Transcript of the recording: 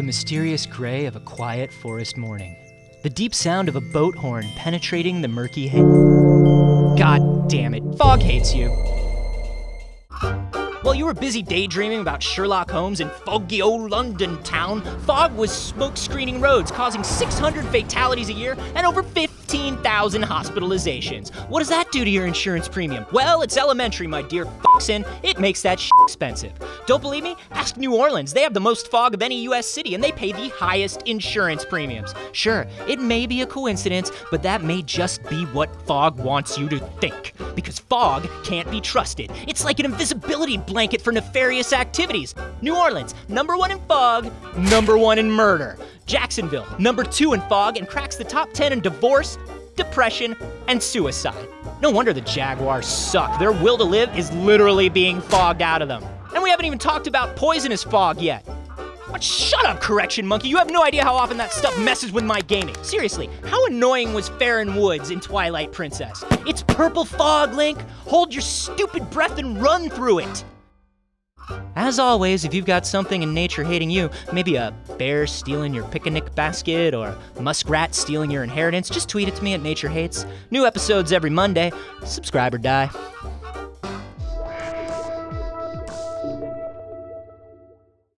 mysterious gray of a quiet forest morning. The deep sound of a boat horn penetrating the murky haze. God damn it, fog hates you. While you were busy daydreaming about Sherlock Holmes in foggy old London town, fog was smoke screening roads, causing 600 fatalities a year and over 15,000 hospitalizations. What does that do to your insurance premium? Well, it's elementary, my dear fucksin. It makes that shit expensive. Don't believe me? Ask New Orleans. They have the most fog of any US city and they pay the highest insurance premiums. Sure, it may be a coincidence, but that may just be what fog wants you to think. Because fog can't be trusted. It's like an invisibility blanket for nefarious activities. New Orleans, number one in fog, number one in murder. Jacksonville, number two in fog, and cracks the top 10 in divorce, depression, and suicide. No wonder the Jaguars suck. Their will to live is literally being fogged out of them. And we haven't even talked about poisonous fog yet. What? Shut up, correction monkey. You have no idea how often that stuff messes with my gaming. Seriously, how annoying was Faron Woods in Twilight Princess? It's purple fog, Link. Hold your stupid breath and run through it. As always, if you've got something in nature hating you, maybe a bear stealing your picnic basket or a muskrat stealing your inheritance, just tweet it to me at Nature Hates. New episodes every Monday. Subscribe or die.